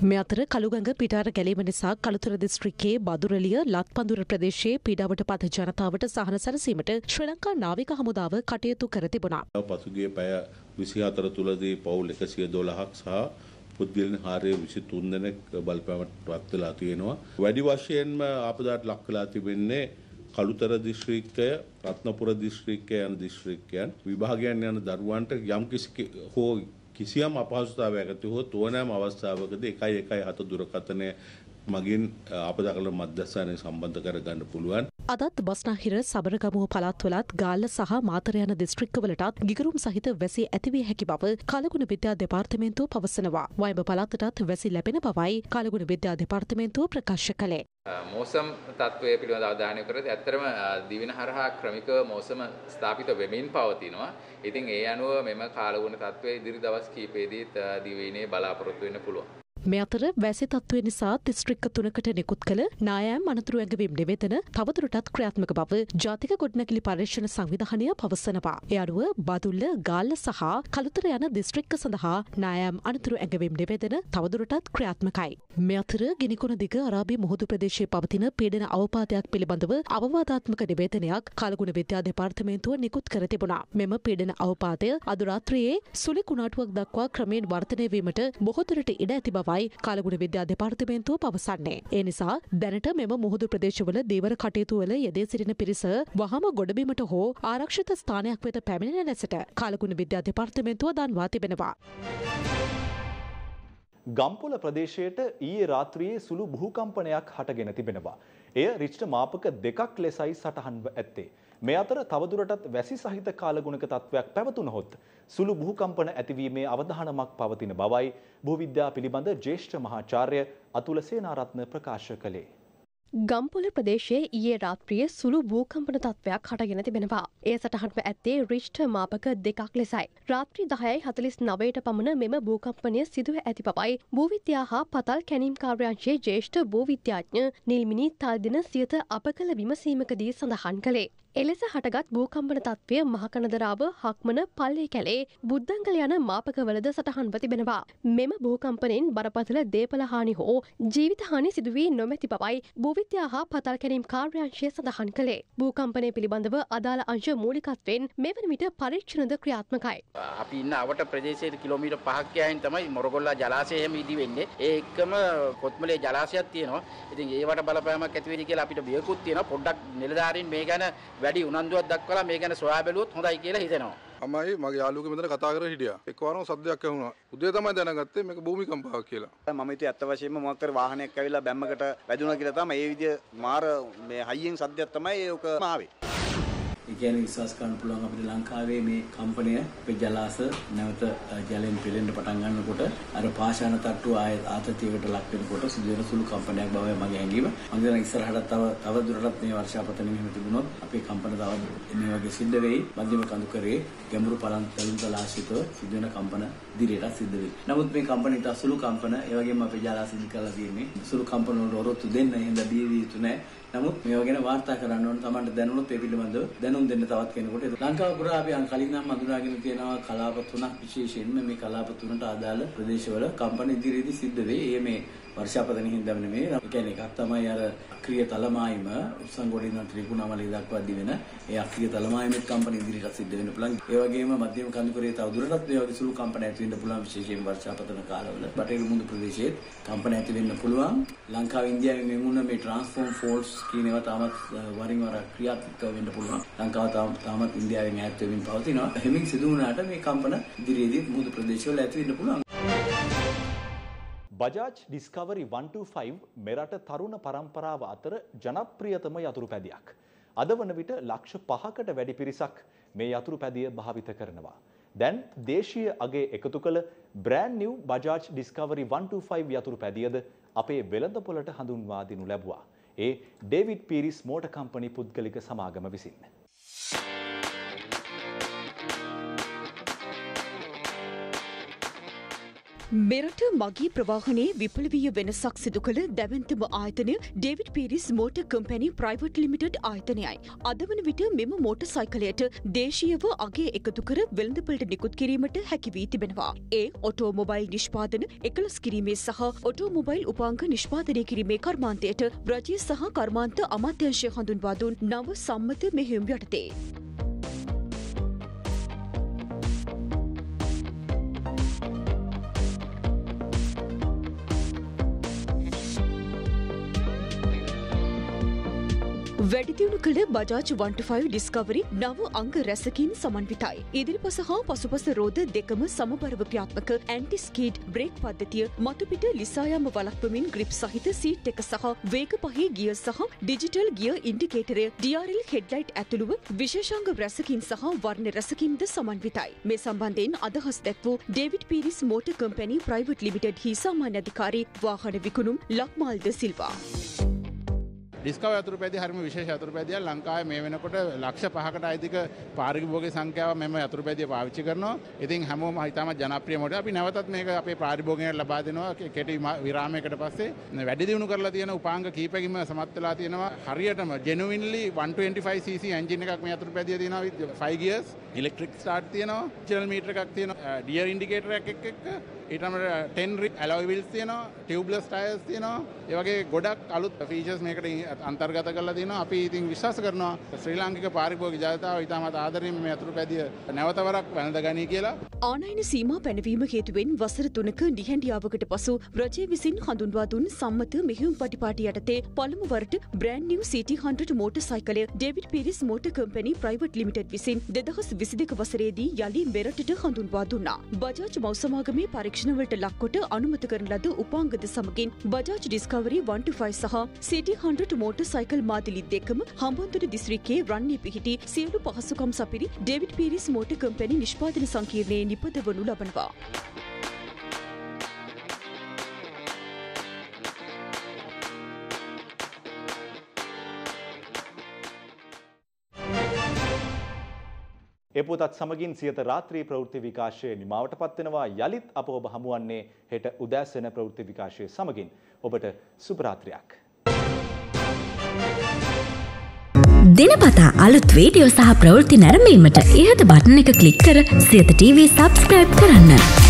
මේ අතර කළුගඟ පිටාර ගැලීම නිසා කළුතර දිස්ත්‍රික්කයේ බදුරලිය ලත්පඳුර ප්‍රදේශයේ පීඩාවට පත් ජනතාවට සහන සැලසීමට ශ්‍රී ලංකා නාවික හමුදාව කටයුතු කර තිබුණා. පසුගිය පැය විසි අතර තුළදී පවුල් එකසිය දොළහක් සහ පුද්ගලන හාරය විසි තුන් දෙනෙක් බලපෑමට පත් වෙලා තියෙනවා. වැඩි වශයෙන්ම ආපදාට ලක් වෙලා තිබෙන්නේ කළුතර දිශ්‍රික්කය රත්නපුර දිශ්‍රික්කය යන දිශ්‍රික්කයන් විභාගයන් යන දරුවන්ට යම් කිසි හෝ කිසියම් අපහසුතාවයක් ඇති හොත් ඕනෑම අවස්ථාවකදී එකයි එකයි හත දුරකථනය මගින් ආපදා කළ මධ්‍යස්ථානය සම්බන්ධ කරගන්න පුළුවන්. අදත් බස්නාහිර සබරගමුව පළාත්වලත් ගාල්ල සහ මාතර යන දිස්ත්‍රික්කවලටත් ගිගරුම් සහිත වැසි ඇතිවිය හැකි බව කලගුණ විද්‍යා දෙපාර්තමේන්තුව පවසනවා. වයඹ පළාතටත් වැසි ලැබෙන බවයි කලගුණ විද්‍යා දෙපාර්තමේන්තුව ප්‍රකාශ කළේ. මෝසම් තත්ත්වය පිළිබඳ අවධානය කරද ඇත්තරම දිවින හරහා ක්‍රමිකව මෝසම ස්ථාපිත වෙමින් පවතිනවා. ඉතින් ඒ අනුව මෙම කාලගුණ තත්ත්වය ඉදිරි දවස් කීපයේදීත් දිවයිනේ බලාපොරොත්තු වෙන්න පුළුවන්. මේ අතර වැසි තත්ත්වය නිසා දිස්ත්‍රික්ක තුනකට නිකුත් කළ නායෑම් අනතුරු ඇඟවීම් නිවේදන තවදුරටත් ක්‍රියාත්මක බව ජාතික ගොඩනැගිලි පර්යේෂණ සංවිධානය පවසනවා. ඒ අනුව බදුල්ල ගාල්ල සහ කළුතර යන දිස්ත්‍රික්ක සඳහා නායෑම් අනතුරු ඇඟවීම් නිවේදන තවදුරටත් ක්‍රියාත්මකයි. මේ අතර ගිනිකුණ දිග අරාබි මුහුදු ප්‍රදේශයේ පවතින පීඩන අවපාතයක් පිළිබඳව අවවාදාත්මක නිවේදනයක් කලගුණ විද්‍යා දෙපාර්තමේන්තුව නිකුත් කර තිබුණා. මෙම පීඩන අවපාතය අද රාත්‍රියේ සුළි කුණාටුවක් දක්වා ක්‍රමයෙන් වර්ධනය වීමට බොහෝ දුරට ඉඩ ඇති බවයි කලගුණ විද්‍යා දෙපාර්තමේන්තුව පවසන්නේ. ඒ නිසා දැනට මෙම මුහුදු ප්‍රදේශවල දීවර කටයුතුවල යෙදී සිටින පිරිස වහම ගොඩබීමට හෝ ආරක්ෂිත ස්ථානයක් වෙත පැමිණෙන ලෙසට කලගුණ විද්‍යා දෙපාර්තමේන්තුව දන්වා තිබෙනවා. ගම්පොල ප්‍රදේශයට ඊයේ රාත්‍රියේ සුළු භූකම්පනයක් හටගෙන තිබෙනවා. එය රිච්ට මාපක දෙකක් ලෙසයි සටහන්ව ඇත්තේ. මේ අතර තවදුරටත් වැසි සහිත කාලගුණක තත්ත්වයක් පැවතුනහොත් සුළු භූකම්පන ඇතිවීමේ අවධානමක් පවතින බවයි භූවිද්‍යා පිළිබඳ ජ්‍යෙෂ්ඨ මහාචාර්ය අතුල සේනාරත්න ප්‍රකාශ කළේ. ගම්පොල ප්‍රදේශයේ ඊයේ රාත්‍රියේ සුළු භූකම්පන තත්ත්වයක් හටගෙන තිබෙනවා. ඒ සටහන්ව ඇත්තේ රිෂ්ඨ මාපක දෙකක් ලෙසයි. රාත්‍රී දහයයි හතලිස් නවයට පමණ මෙම භූකම්පනය සිදුව ඇති බවයි භූවිද්‍යා හා පතල් කැනීම් කාර්යංශයේ ජේෂ්ඨ භූවිද්‍යාඥ නිල්මිනි තල්දින සියත අප කළ විමසීමකදී සඳහන් කළේ. එලෙස හටගත් භූකම්පන තත්ත්වය මහකනදරාව හක්මන පල්ලේ කැලේ බුද්ධංගල යන මාපකවලද සටහන්ව තිබෙනවා. මෙම භූකම්පනෙන් බරපතල දේපලහානි හෝ ජීවිතහානි සිදුවී නොමැති බවයි භූවිද්‍යා හා පතල් කැනීම් කාර්යංශය සඳහන් කළේ. භූකම්පනය පිළිබඳව අදාළ අංශ මූලිකත්වෙන් මෙවන විට පරීක්ෂණද ක්‍රියාත්මකයි. අපි ඉන්න අවට ප්‍රදේශයේ කිලෝමීටර් 5ක් යයින් තමයි මොරගොල්ලා ජලාශය එහෙම ඉදි වෙන්නේ. ඒ එක්කම කොත්මලේ ජලාශයක් තියෙනවා. ඉතින් ඒවට බලපෑමක් ඇති වෙයි කියලා අපිට බියකුත් තියෙනවා. පොඩ්ඩක් නිලධාරීන් මේ ගැන වැඩි උනන්දුවක් දක්වලා මේ ගැන සොයා බැලුවොත් හොඳයි කියලා හිතෙනවා. අමයි මගේ යාළුවෙක් මෙතන කතා කරලා හිටියා. එක්වරම සද්දයක් ඇහුණා. උදේ තමයි දැනගත්තේ මේක භූමිකම්පාවක් කියලා. මම හිතුවේ ඇත්ත වශයෙන්ම මොකක් කර වාහනයක් ඇවිල්ලා බැම්මකට වැදුණා කියලා තමයි ඒ විදිය මාර මේ හයියෙන් සද්දයක් තමයි ඒක ආවේ. ඒ කියන්නේ විශ්වාස කරන්න පුළුවන් අපිට ලංකාවේ මේ කම්පනය අපේ ජලාශ නැවත ජලයෙන් පිරෙන්න පටන් ගන්නකොට අර පාෂාණ තට්ටුව ආය ආතතියකට ලක් වෙනකොට සිදුවෙන සුළු කම්පනයක් බවයි මගේ හැඟීම. මම හිතනවා ඉස්සරහට තව තව දුරටත් මේ වර්ෂාපතන මෙහෙම තිබුණොත් අපේ කම්පන තව මේ වගේ සිද්ධ වෙයි. මධ්‍යම කඳුකරේ ගැඹුරු පළල් තලින් තලාශිතව සිදුවෙන කම්පන දිරේට සිද්ධ වෙයි. නමුත් මේ කම්පන ඉතා සුළු කම්පන ඒ වගේම අපේ ජලාශ ඉදි කරලා තියෙන්නේ සුළු කම්පන වලට ඔරොත්තු දෙන්න එහෙනම් බිය විය යුතු නැහැ. නමුත් මේවා ගැන වාර්තා කරන්න ඕන තමන්ට දැනුණොත් ඒ පිළිබඳව දැනුම් දෙන්න තවත් කෙනෙකුට. ලංකාව පුරා අපි කලින් නම් අඳුනාගෙන තියෙනවා කලාප තුනක් විශේෂයෙන්ම මේ කලාප තුනට අදාළ ප්‍රදේශවල කම්පන ඉදිරියේදී සිද්ධ වෙයි. ඒ මේ වර්ෂාපතන හින්දා නෙමෙයි. ඒ කියන්නේ එකක් තමයි අර අක්‍රීය තලමායිම සංගෝඩින ත්‍රිකුණාමලේ දක්වා දිවෙන ඒ අක්‍රීය තලමායිමේ කම්පන ඉදිරියට සිද්ධ වෙන්න පුළුවන්. ඒ වගේම මධ්‍යම කඳුකරේ තව දුරටත් මේ වගේ සුළු කම්පන ඇති වෙන්න පුළුවන් විශේෂයෙන් වර්ෂාපතන කාලවල. බටහිර මුහුදු ප්‍රදේශයේ කම්පන ඇති වෙන්න පුළුවන්. ලංකාව ඉන්දියාවේ මේ මුණ මේ ට්‍රාන්ස්ෆෝම් ෆෝල්ට්ස් කියන ඒවා තාමත් වරින් වර ක්‍රියාත්මක වෙන්න පුළුවන්. ලංකාව තාමත් ඉන්දියාවෙන් ඈත් වෙමින් පවතිනවා. එහෙමින් සිදු වුණාට මේ කම්පන ඉදිරියේදී මුහුදු ප්‍රදේශවල ඇති වෙන්න පුළුවන්. බජාජ් ඩිස්කවරි 125 මෙරට තරුණ පරම්පරාව අතර ජනප්‍රියතම යතුරු පැදියක්. අද වන විට ලක්ෂ පහකට වැඩි පිරිසක් මේ යතුරු පැදිය භාවිත කරනවා. දැන් දේශීය අගේ එකතු කළ බ්‍රෑන්ඩ් නිව් බජාජ් ඩිස්කවරි 125 යතුරු පැදියද අපේ වෙළඳපොළට හඳුන්වා දෙනු ලැබුවා. ඒ ඩේවිඩ් පීරිස් මෝට කම්පනි පුද්ගලික සමාගම විසින්. මෙරට මගේ ප්‍රවාහනයේ විපලවීය වෙනසක් සිදු කළ දැවන්තම ආයතනය David Peiris motor company private limited ආයතනයයි. අද වන විට මෙම මෝට සයිකලයට දේශීයව අගේ එකතු කර වෙළඳපළට නිකුත් කිරීමට හැකි වී තිබෙනවා. ඒ ඔටෝ මොබයිල් නිෂ්පාදන එකලස් කිරීමේ සහ ඔටෝ මොබයිල් උපාංග නිෂ්පාදනය කිරීමේ කර්මාන්තයට රජය සහ කර්මාන්ත අමාත්‍යංශය හඳුන්වා දුන් නව සම්මත මෙහෙයුම් යටතේ. වැඩිදියුණු කළ බජාජ් 125 ඩිස්කවරි නව අංග රැසකින් සමන්විතයි. ඉදිරිපස හා පසුපස රෝද දෙකම සමබරව ක්‍රියාත්මක ඇන්ටි ස්කීඩ් බ්‍රේක් පද්ධතිය මතුපිට ලිසායාම වලක්වමින් ග්‍රිප් සහිත සීට් එක සහ වේග පහේ ගිය සහ ඩිජිටල් ගිය ඉන්ඩිකේටරය DRL හෙඩ්ලයිට් ඇතුළුව විශේෂංග රැසකින් සහ වර්ණ රැසකින්ද සමන්විතයි. මේ සම්බන්ධයෙන් අදහස් දැක්වූ David Peiris motor company private limited හි සාමාන්‍ය අධිකාරී වාහන විකුණුම් ලක්මාල්ද සිල්වා. ඩිස්කව යතුරුපැදි හරිම විශේෂ යතුරුපැදිය ලංකාවේ මේ වෙනකොට ලක්ෂ පහකට අයිතික පාරිභෝගික සංඛ්‍යාව මෙම යතුරුපැදිය පාවිච්චි කරනවා. ඉතින් හැමෝම හිතාමත් ජනප්‍රිය මොඩල්. අපි නැවතත් මේක අපේ පාරිභෝගිකයන්ට ලබා දෙනවා කෙටි විරාමයකට පස්සේ වැඩි දියුණු කරලා තියෙන උපාංග කීපකින්ම සමත් වෙලා තියෙනවා. හරියටම genuinely 125cc එන්ජින් එකක් මේ යතුරුපැදිය තියෙනවා 5 gears ඉලෙක්ට්‍රික් ස්ටාර්ට් තියෙනවා. ඩිජිටල් මීටර එකක් තියෙනවා. ඩියර් ඉන්ඩිකේටර් එකක් එක්ක ඊටමට 10 රික් ඇලොයි වීල්ස් තියෙනවා. ටියුබ්ලස් ටයර්ස් තියෙනවා. ඒ වගේ ගොඩක් අලුත් ෆීචර්ස් මේකට අන්තර්ගත කරලා තියෙනවා. අපි ඉතින් විශ්වාස කරනවා ශ්‍රී ලාංකික පාරිභෝගික ජනතාව ඉතාමත් ආදරයෙන් මේ අතුරු පැදිය නැවතවරක් වැළඳ ගනී කියලා. ආනයන සීමා පැනවීම හේතුවෙන් වසර තුනක නිහැண்டிයාවකට පසු රජය විසින් හඳුන්වා දුන් සම්මත මෙහෙයුම් පටිපාටි යටතේ පළමු වරට brand new city 100 motor සයිකලය David Peiris motor company private limited විසින් 2022 වසරේදී යලි මෙරටට හඳුන්වා දුන්නා. බජාජ් මෞසමාගමේ පරීක්ෂණවලට ලක්කොට අනුමත කරන ලද උපාංගද සමගින් බජාජ් ඩිස්කවරි 125 සහ සිටි 100 මෝටර් සයිකල් මාදිලි දෙකම හම්බන්තොට දිස්ත්‍රික්කයේ රන්නේ පිහිටි සියලු පහසුකම් සපිරි ඩේවිඩ් පීරිස් මෝටර් කම්පැනි නිෂ්පාදන සංකීර්ණයේ නිපදවනු ලබනවා. ඒ පොතත් සමගින් සියත රාත්‍රී ප්‍රවෘත්ති විකාශය නිමාවට පත්වෙනවා යළිත් අප ඔබ හමුවන්නේ හෙට උදෑසන ප්‍රවෘත්ති විකාශය සමගින් ඔබට සුපරාත්‍රයක්. දිනපතා අලුත් වීඩියෝ සහ ප්‍රවෘත්ති නැරඹීමට ඉහත බටන එක ක්ලික් කර සියත TV සබස්ක්‍රයිබ් කරන්න.